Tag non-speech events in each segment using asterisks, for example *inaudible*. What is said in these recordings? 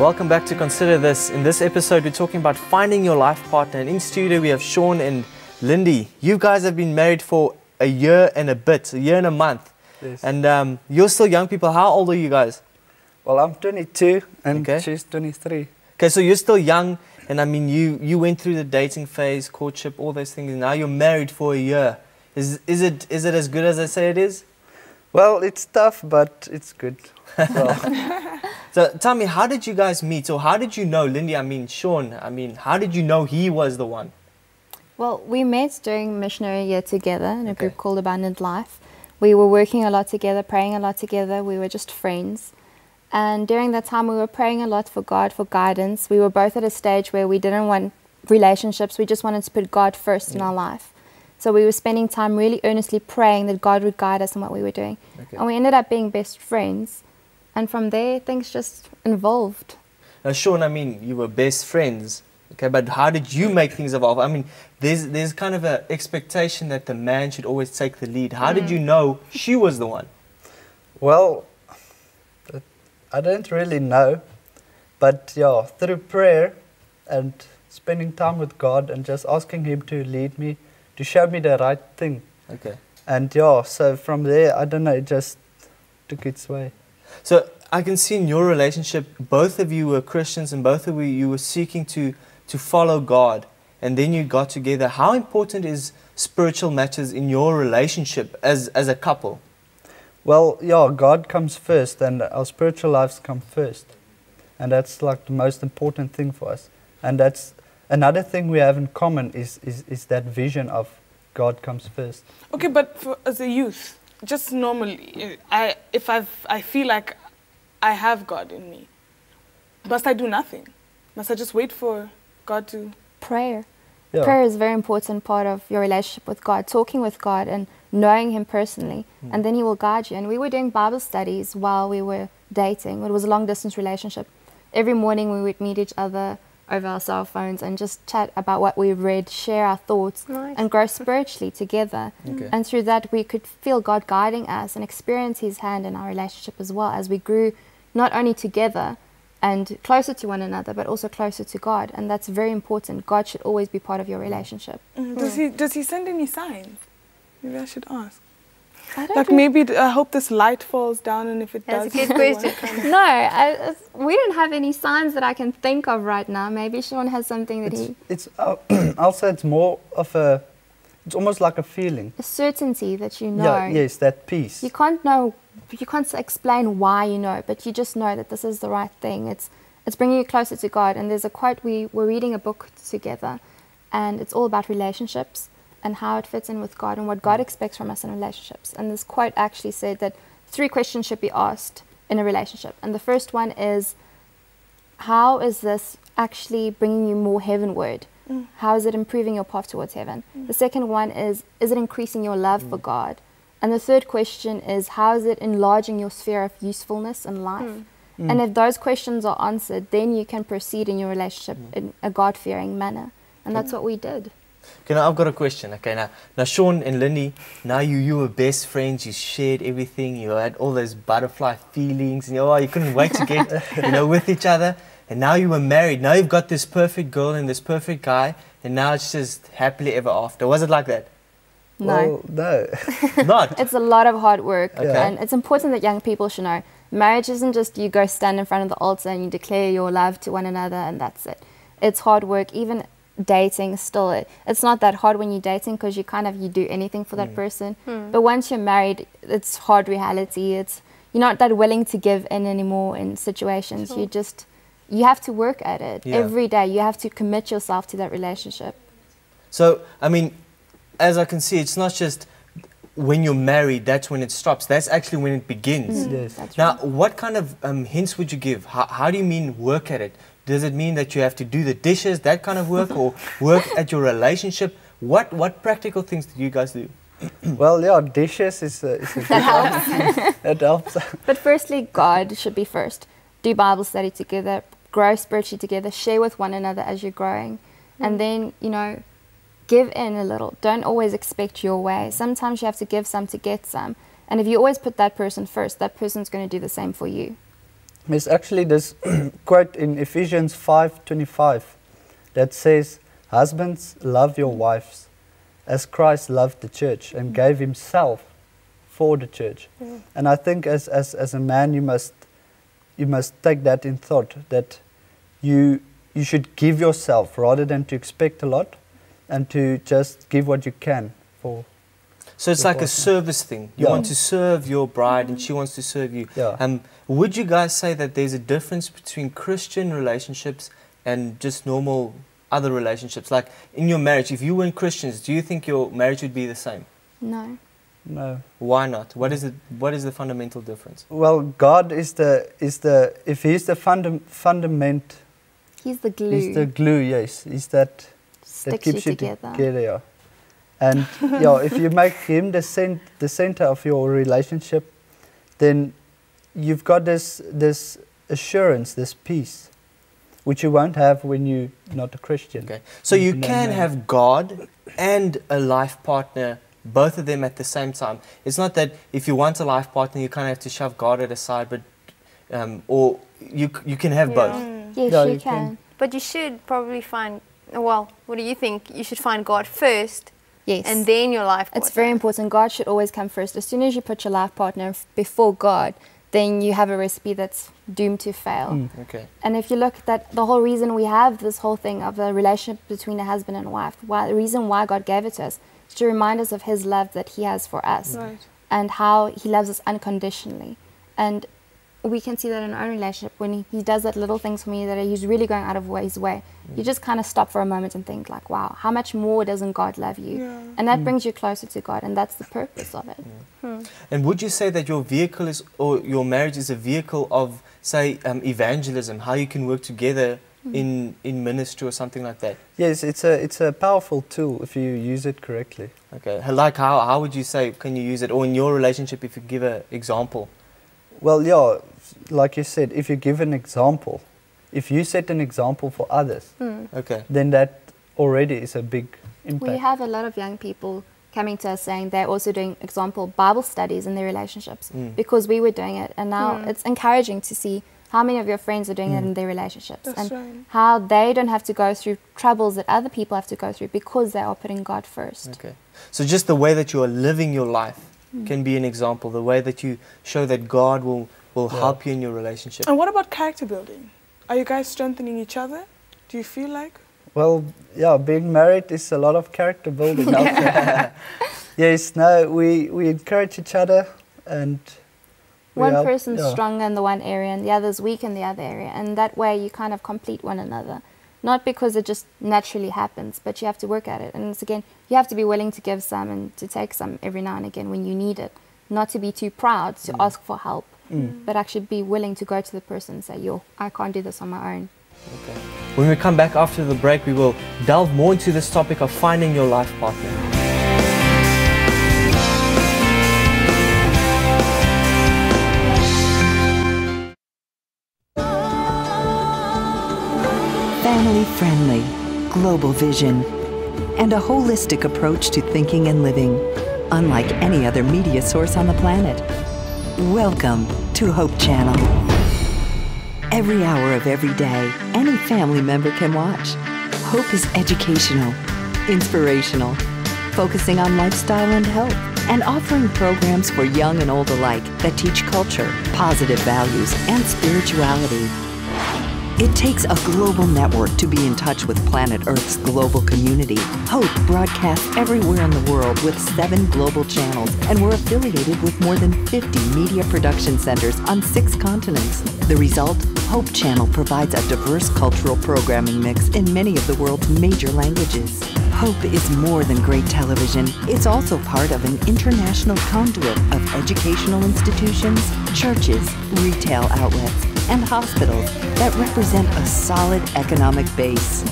Welcome back to Consider This. In this episode, we're talking about finding your life partner. And in studio, we have Shawn and Lindy. You guys have been married for a year and a bit, a year and a month. Yes. And um, you're still young people. How old are you guys? Well, I'm 22 and Okay. she's 23. Okay, so you're still young, and I mean, you you went through the dating phase, courtship, all those things. And now you're married for a year. Is is it is it as good as I say it is? Well, it's tough, but it's good. *laughs* Well, So tell me, how did you guys meet? Or how did you know Lindy? I mean, Shawn. I mean, how did you know he was the one? Well, we met during missionary year together in a Okay. group called Abundant Life. We were working a lot together, praying a lot together. We were just friends. And during that time, we were praying a lot for God, for guidance. We were both at a stage where we didn't want relationships, we just wanted to put God first in our life. So we were spending time really earnestly praying that God would guide us in what we were doing. Okay. And we ended up being best friends. And from there, things just evolved. Now, Shawn, I mean, you were best friends, okay, but how did you make things evolve? I mean, there's there's kind of an expectation that the man should always take the lead. How did mm. you know she was the one? well, I don't really know, but yeah, through prayer and spending time with God and just asking Him to lead me, to show me the right thing. Okay. And yeah, so from there, I don't know, it just took its way. So I can see in your relationship, both of you were Christians, and both of you you were seeking to to follow God, and then you got together. How important is spiritual matters in your relationship as as a couple? Well, yeah, God comes first and our spiritual lives come first. And that's like the most important thing for us. And that's another thing we have in common is, is, is that vision of God comes first. Okay, but for, as a youth, just normally, I if I've, I feel like I have God in me, must I do nothing? Must I just wait for God to? Prayer. Yeah. Prayer is a very important part of your relationship with God, talking with God and knowing Him personally, hmm. and then He will guide you. And we were doing Bible studies while we were dating. It was a long distance relationship. Every morning we would meet each other over our cell phones and just chat about what we read, share our thoughts, Nice. and grow spiritually together. Okay. And through that, we could feel God guiding us and experience His hand in our relationship as well as we grew not only together and closer to one another, but also closer to God. And that's very important. God should always be part of your relationship. Mm, Does he does he send any signs? Maybe I should ask. I don't Like maybe I hope this light falls down, and if it That's a does, good it's the one question. kind *laughs* of- No, I, we don't have any signs that I can think of right now. Maybe Shawn has something that It's, he, it's uh, *clears throat* say it's more of a, it's almost like a feeling. a certainty that you know. Yeah, yes, that peace. You can't know, you can't explain why you know, but you just know that this is the right thing. It's, it's bringing you closer to God. And there's a quote, we were reading a book together, and it's all about relationships and how it fits in with God and what God mm. expects from us in relationships. And this quote actually said that three questions should be asked in a relationship. And the first one is, how is this actually bringing you more heavenward? Mm. How is it improving your path towards heaven? Mm. The second one is, is it increasing your love for God? And the third question is, how is it enlarging your sphere of usefulness in life? And if those questions are answered, then you can proceed in your relationship in a God fearing manner. And that's what we did. Okay, now I've got a question. Okay, now, now Shawn and Lindy, now you you were best friends. You shared everything. You had all those butterfly feelings, and you, oh, you couldn't wait to get you know with each other. And now you were married. Now you've got this perfect girl and this perfect guy, and now it's just happily ever after. Was it like that? No. Well, no. *laughs* Not. It's a lot of hard work, Okay. and it's important that young people should know marriage isn't just you go stand in front of the altar and you declare your love to one another and that's it. It's hard work. Even dating, still, it, it's not that hard when you're dating because you kind of you do anything for that person. Hmm. But once you're married, it's hard reality. It's you're not that willing to give in anymore in situations. You just you have to work at it Yeah. every day. You have to commit yourself to that relationship. So, I mean, as I can see, it's not just when you're married, that's when it stops. That's actually when it begins. yes. That's Now, right. what kind of um, hints would you give? How, how do you mean work at it? Does it mean that you have to do the dishes, that kind of work, or *laughs* work at your relationship? What, what practical things do you guys do? *clears throat* Well, yeah, dishes is a, is a good helps. *laughs* that helps. *laughs* But firstly, God should be first. Do Bible study together, grow spiritually together, share with one another as you're growing. And then, you know, give in a little. Don't always expect your way. Sometimes you have to give some to get some. And if you always put that person first, that person's going to do the same for you. There's actually this *clears throat* quote in Ephesians 5:25 that says, "Husbands, love your wives as Christ loved the church and gave himself for the church." Mm. And I think as, as, as a man you must you must take that in thought that you you should give yourself rather than to expect a lot and to just give what you can for So it's Your like a service thing. You Yeah. want to serve your bride, and she wants to serve you. Yeah. Um, would you guys say that there's a difference between Christian relationships and just normal other relationships? Like in your marriage, if you weren't Christians, do you think your marriage would be the same? No. no Why not? What is the what is the fundamental difference? Well, God is the is the if He's the funda- fundament, He's the glue. He's the glue. Yes, He's that that keeps you you together. together. yeah. And *laughs* yeah, if you make Him the cent- the center of your relationship, then you've got this this assurance, this peace, which you won't have when you're not a Christian. Okay. So you No, can no. have God and a life partner, both of them at the same time. It's not that if you want a life partner, you kind of have to shove God at a side, but um, or you you can have Yeah. both. Yes, Yeah, you, you can. can. But you should probably find. Well, what do you think? You should find God first, Yes. and then your life. partner. It's very important. God should always come first. As soon as you put your life partner before God, then you have a recipe that's doomed to fail. Mm. Okay. And if you look at that, the whole reason we have this whole thing of a relationship between a husband and wife, why, the reason why God gave it to us, is to remind us of His love that He has for us Right. and how He loves us unconditionally. And we can see that in our own relationship when he, he does that little things for me that he's really going out of wa- his way. You mm. just kind of stop for a moment and think like, wow, how much more doesn't God love you? Yeah. And that mm. brings you closer to God, and that's the purpose of it. Hmm. And would you say that your vehicle is, or your marriage is a vehicle of, say, um, evangelism, how you can work together mm-hmm. in, in ministry or something like that? Yes, it's a it's a powerful tool if you use it correctly. Okay. Like how, how would you say, can you use it? Or in your relationship, if you give an example. Well, yeah, like you said, if you give an example, if you set an example for others, Okay. then that already is a big impact. We have a lot of young people coming to us saying they're also doing example Bible studies in their relationships Mm. because we were doing it, and now Mm. it's encouraging to see how many of your friends are doing it Mm. in their relationships That's and right. how they don't have to go through troubles that other people have to go through because they are putting God first. Okay. So just the way that you are living your life Mm. can be an example. The way that you show that God will, will Yeah. help you in your relationship. And what about character building? Are you guys strengthening each other? Do you feel like? Well, yeah, being married is a lot of character building. *laughs* *laughs* yes, no, we, we encourage each other and one help- person's yeah. stronger in the one area and the other's weak in the other area and that way you kind of complete one another not because it just naturally happens but you have to work at it and it's again you have to be willing to give some and to take some every now and again when you need it not to be too proud to ask for help Mm. but actually be willing to go to the person and say yo i can't do this on my own Okay. When we come back after the break, we will delve more into this topic of finding your life partner. Family friendly, global vision, and a holistic approach to thinking and living, unlike any other media source on the planet. Welcome to Hope Channel. Every hour of every day, any family member can watch. Hope is educational, inspirational, focusing on lifestyle and health, and offering programs for young and old alike that teach culture, positive values, and spirituality. It takes a global network to be in touch with planet Earth's global community. Hope broadcasts everywhere in the world with seven global channels, and we're affiliated with more than 50 media production centers on six continents. The result? Hope Channel provides a diverse cultural programming mix in many of the world's major languages. Hope is more than great television. It's also part of an international conduit of educational institutions, churches, retail outlets, and hospitals that represent a solid economic base.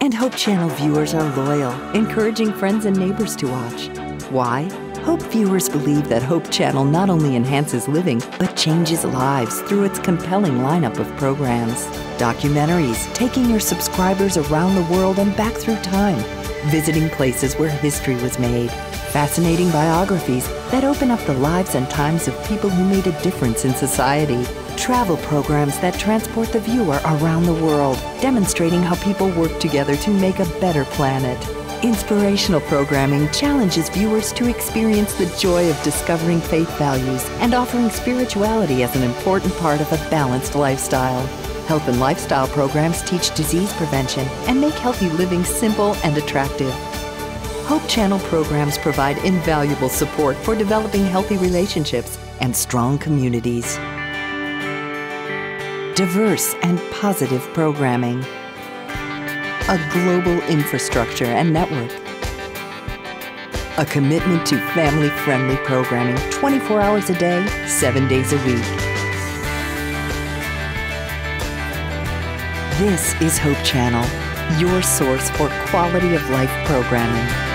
And Hope Channel viewers are loyal, encouraging friends and neighbors to watch. Why? Hope viewers believe that Hope Channel not only enhances living, but changes lives through its compelling lineup of programs. Documentaries taking your subscribers around the world and back through time, visiting places where history was made. Fascinating biographies that open up the lives and times of people who made a difference in society. Travel programs that transport the viewer around the world, demonstrating how people work together to make a better planet. Inspirational programming challenges viewers to experience the joy of discovering faith values and offering spirituality as an important part of a balanced lifestyle. Health and lifestyle programs teach disease prevention and make healthy living simple and attractive. Hope Channel programs provide invaluable support for developing healthy relationships and strong communities. Diverse and positive programming. A global infrastructure and network. A commitment to family friendly programming 24 hours a day, 7 days a week. This is Hope Channel, your source for quality of life programming.